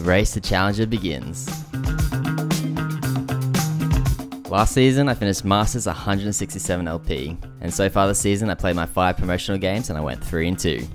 the race to Challenger begins. Last season, I finished Masters 167 LP, and so far this season, I played my five promotional games and I went 3 and 2.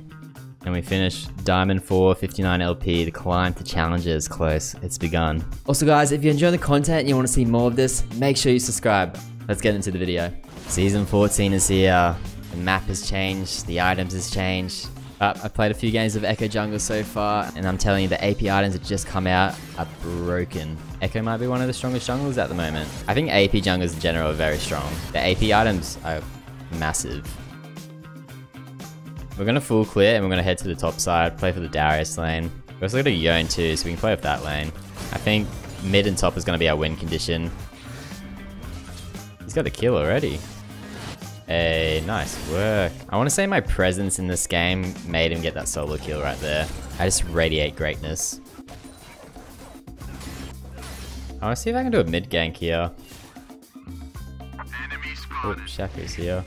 And we finished Diamond 4, 59 LP. The climb to Challenger is close. It's begun. Also, guys, if you enjoy the content and you want to see more of this, make sure you subscribe. Let's get into the video. Season 14 is here. The map has changed, the items has changed. Uh, I've played a few games of Ekko Jungle so far, and I'm telling you the AP items that just come out are broken. Ekko might be one of the strongest junglers at the moment. I think AP junglers in general are very strong. The AP items are massive. We're gonna full clear and we're gonna head to the top side, play for the Darius lane. We also got a Yone too, so we can play with that lane. I think mid and top is gonna be our win condition. He's got the kill already. Hey, nice work. I want to say my presence in this game made him get that solo kill right there. I just radiate greatness. I want to see if I can do a mid gank here. Oh, Shaco's here.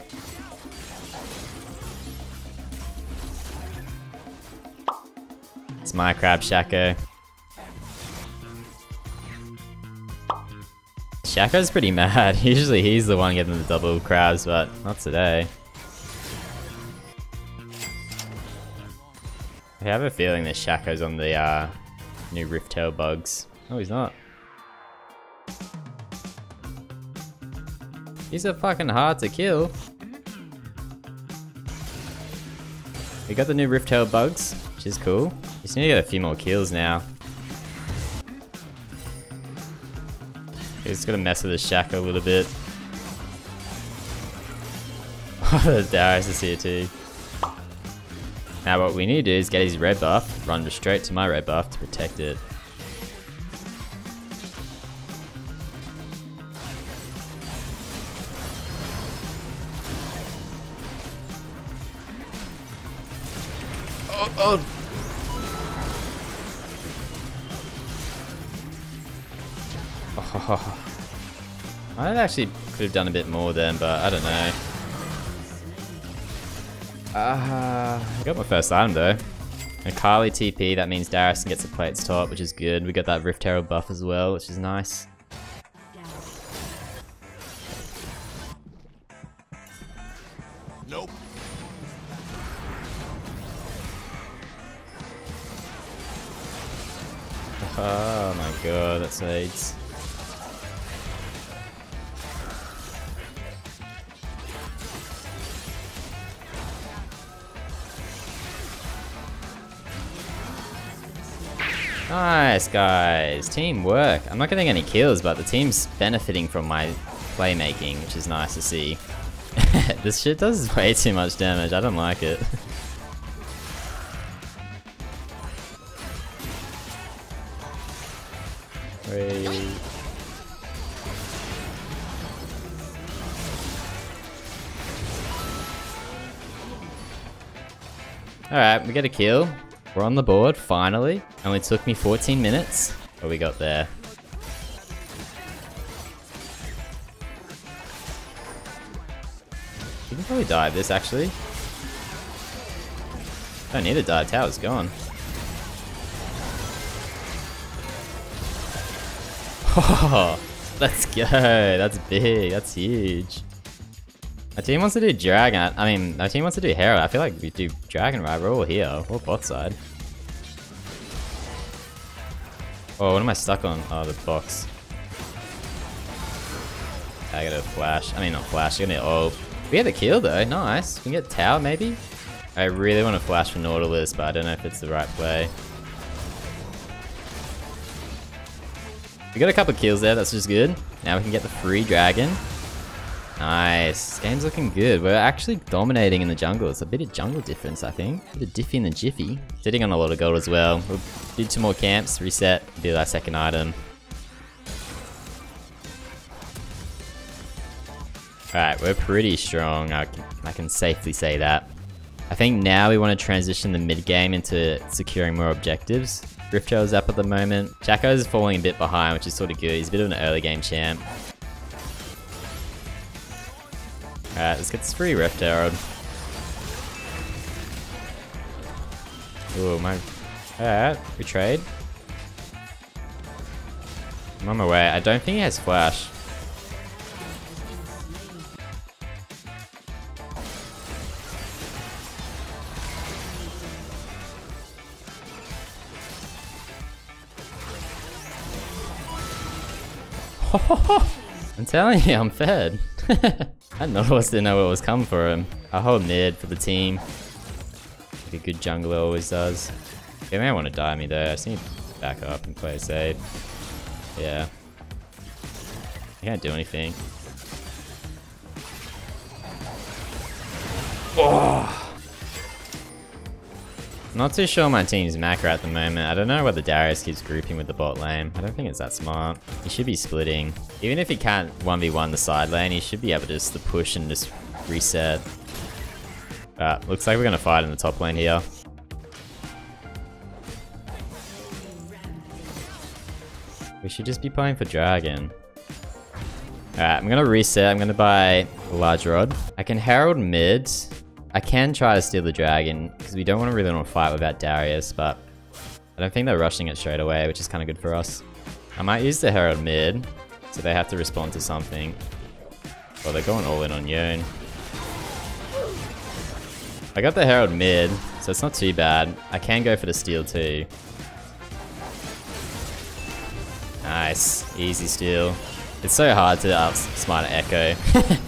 It's my crab, Shaco. Shaco's pretty mad. Usually he's the one getting the double crabs, but not today. I have a feeling that Shaco's on the uh, new Rift Tail bugs. No, he's not. These are fucking hard to kill. We got the new Rift Tail bugs, which is cool. Just need to get a few more kills now. He's gonna mess with the Shaco a little bit. Oh, the Darius is here too. Now what we need to do is get his red buff, run straight to my red buff to protect it. Oh, oh. Oh. I actually could have done a bit more then, but I don't know. Uh, I got my first item though. A Kali TP, that means Darius gets play its top, which is good. We got that Rift Herald buff as well, which is nice. Nope. Oh my god, that's AIDS. Nice, guys. Teamwork. I'm not getting any kills, but the team's benefiting from my playmaking, which is nice to see. this shit does way too much damage. I don't like it. Alright, we get a kill. We're on the board, finally. Only took me 14 minutes. What we got there? You can probably dive this, actually. Don't need to dive, tower's gone. Oh, let's go. That's big. That's huge. My team wants to do Dragon. I mean, my team wants to do Herald. I feel like we do Dragon right. We're all here. We're bot side. Oh, what am I stuck on? Oh, the box. I gotta flash. I mean, not flash. I gotta oh. We had a kill though. Nice. We can get tower maybe. I really want to flash for Nautilus, but I don't know if it's the right play. We got a couple kills there, that's just good. Now we can get the free dragon. Nice. Game's looking good. We're actually dominating in the jungle. It's a bit of jungle difference, I think. A bit of diffy in the jiffy. Sitting on a lot of gold as well. We'll do two more camps, reset, do our second item. Alright, we're pretty strong. I can, I can safely say that. I think now we want to transition the mid game into securing more objectives. Rift Trail's up at the moment. Shaco's falling a bit behind, which is sort of good. He's a bit of an early game champ. Alright, let's get this free Rift Herald. Ooh, my... Alright, we trade. I'm on my way. I don't think he has flash. I'm telling you, I'm fed. I Nautilus didn't know what was coming for him. I hold mid for the team. Like a good jungler always does. They may want to die me though. I just need to back up and play safe. Yeah. I can't do anything. Oh! Not too sure my team's macro at the moment. I don't know whether Darius keeps grouping with the bot lane. I don't think it's that smart. He should be splitting. Even if he can't 1v1 the side lane, he should be able to just push and just reset. Uh, looks like we're gonna fight in the top lane here. We should just be playing for Dragon. Alright, I'm gonna reset. I'm gonna buy large rod. I can Herald mid. I can try to steal the dragon, because we don't want to really want to fight without Darius, but I don't think they're rushing it straight away, which is kind of good for us. I might use the Herald mid, so they have to respond to something. Well, they're going all in on Yone. I got the Herald mid, so it's not too bad. I can go for the steal too. Nice. Easy steal. It's so hard to outsmart an Ekko.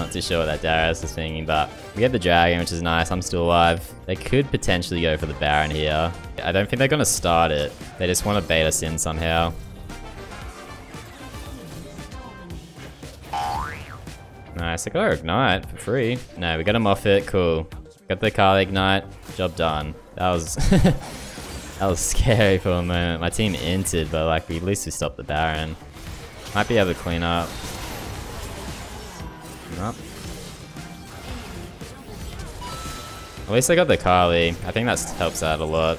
Not too sure what that Darius is thinking, but we get the Dragon, which is nice. I'm still alive. They could potentially go for the Baron here. I don't think they're going to start it. They just want to bait us in somehow. Nice, I got our Ignite for free. No, we got him off it, cool. Got the Kali Ignite, job done. That was... that was scary for a moment. My team entered, but like, we, at least we stopped the Baron. Might be able to clean up. At least I got the Kali. I think that helps out a lot.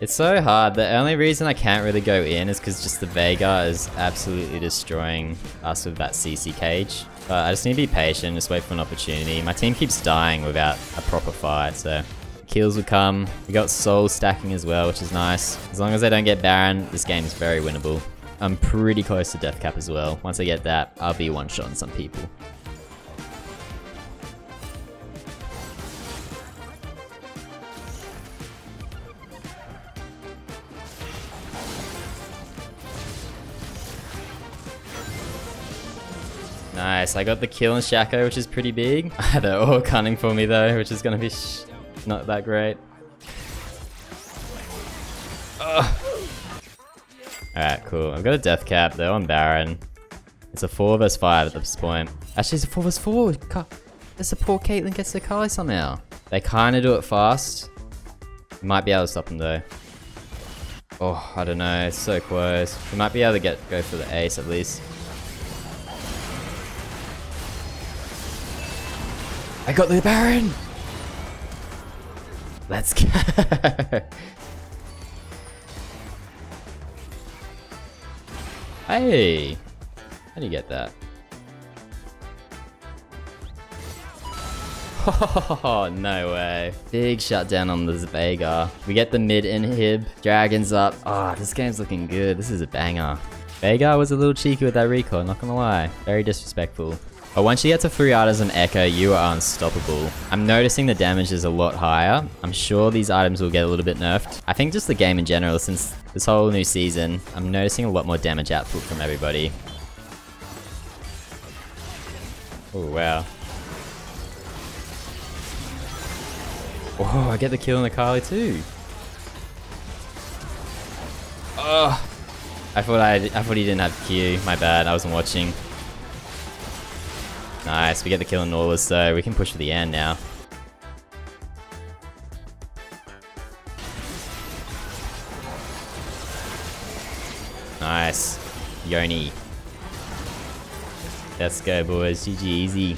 It's so hard. The only reason I can't really go in is because just the Veigar is absolutely destroying us with that CC cage. But I just need to be patient, just wait for an opportunity. My team keeps dying without a proper fight, so kills will come. We got soul stacking as well, which is nice. As long as they don't get Baron, this game is very winnable. I'm pretty close to death cap as well. Once I get that, I'll be one-shot on some people. Nice, I got the kill on Shaco, which is pretty big. They're all cunning for me though, which is gonna be not that great. Alright, cool. I've got a death cap, they're on Baron. It's a 4 vs 5 at this point. Actually, it's a 4 vs 4! There's a poor Caitlyn gets the Kali somehow. They kinda do it fast. Might be able to stop them though. Oh, I don't know, it's so close. We might be able to get go for the ace at least. I got the Baron! Let's go! hey! How do you get that? Oh, no way. Big shutdown on the Veigar. We get the mid inhib. Dragon's up. Oh, this game's looking good. This is a banger. Veigar was a little cheeky with that recall, not gonna lie. Very disrespectful. But once you get to 3 items and Ekko, you are unstoppable. I'm noticing the damage is a lot higher. I'm sure these items will get a little bit nerfed. I think just the game in general, since this whole new season, I'm noticing a lot more damage output from everybody. Oh, wow. Oh, I get the kill on the Kali too. Oh, I thought I, I thought he didn't have Q. My bad. I wasn't watching. Nice, we get the kill on Nautilus, so we can push to the end now. Nice. Yone. Let's go, boys. GG easy.